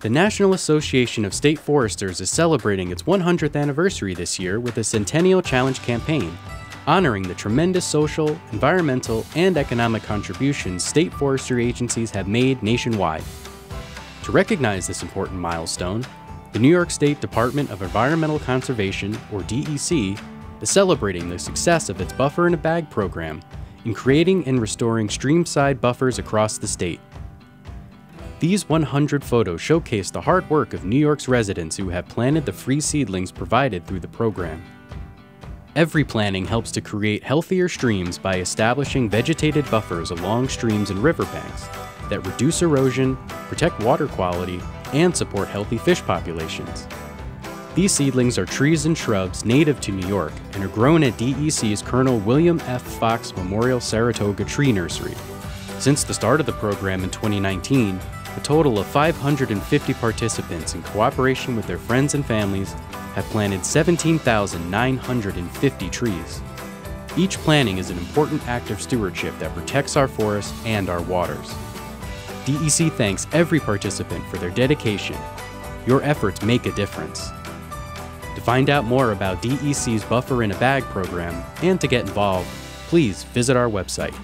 The National Association of State Foresters is celebrating its 100th anniversary this year with a Centennial Challenge campaign, honoring the tremendous social, environmental, and economic contributions state forestry agencies have made nationwide. To recognize this important milestone, the New York State Department of Environmental Conservation, or DEC, is celebrating the success of its Buffer in a Bag program in creating and restoring streamside buffers across the state. These 100 photos showcase the hard work of New York's residents who have planted the free seedlings provided through the program. Every planting helps to create healthier streams by establishing vegetated buffers along streams and riverbanks that reduce erosion, protect water quality, and support healthy fish populations. These seedlings are trees and shrubs native to New York and are grown at DEC's Colonel William F. Fox Memorial Saratoga Tree Nursery. Since the start of the program in 2019, a total of 550 participants, in cooperation with their friends and families, have planted 17,950 trees. Each planting is an important act of stewardship that protects our forests and our waters. DEC thanks every participant for their dedication. Your efforts make a difference. To find out more about DEC's Buffer in a Bag program and to get involved, please visit our website